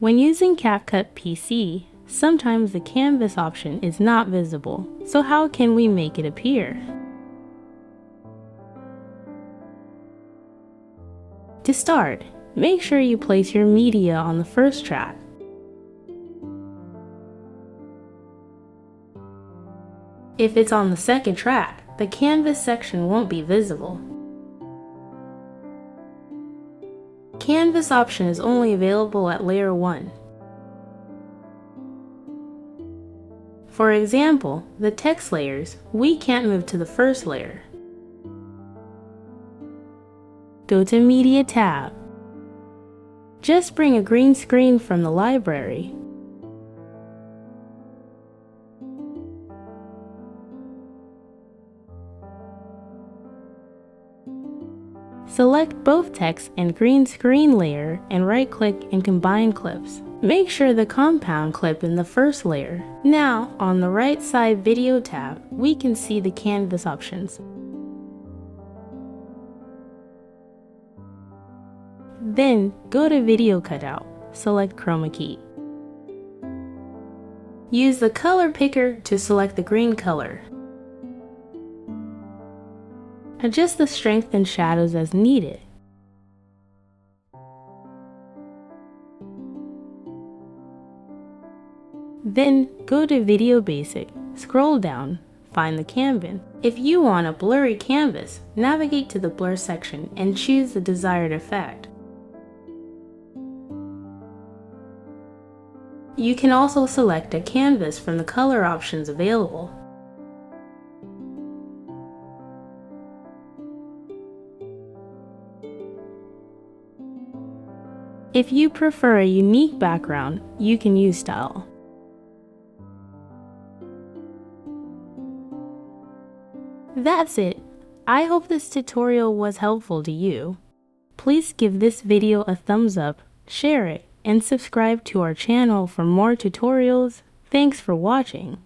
When using CapCut PC, sometimes the canvas option is not visible, so how can we make it appear? To start, make sure you place your media on the first track. If it's on the second track, the canvas section won't be visible. Canvas option is only available at layer 1. For example, the text layers, we can't move to the first layer. Go to Media tab. Just bring a green screen from the library. Select both text and green screen layer and right click and combine clips. Make sure the compound clip in the first layer. Now, on the right side video tab, we can see the canvas options. Then, go to video cutout, select chroma key. Use the color picker to select the green color. Adjust the strength and shadows as needed. Then go to Video Basic, scroll down, find the canvas. If you want a blurry canvas, navigate to the blur section and choose the desired effect. You can also select a canvas from the color options available. If you prefer a unique background, you can use style. That's it. I hope this tutorial was helpful to you. Please give this video a thumbs up, share it, and subscribe to our channel for more tutorials. Thanks for watching.